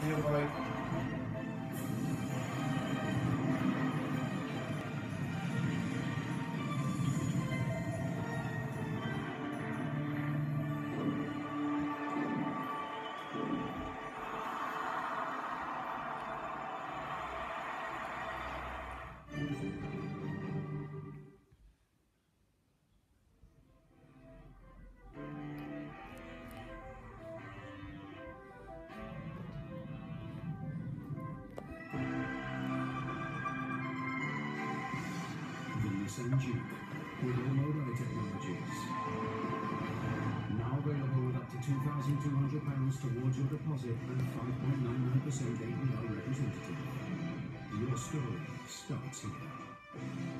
deal, boy. With all Modo technologies. Now available with up to £2,200 towards your deposit and 5.99% APR representative. Your story starts here.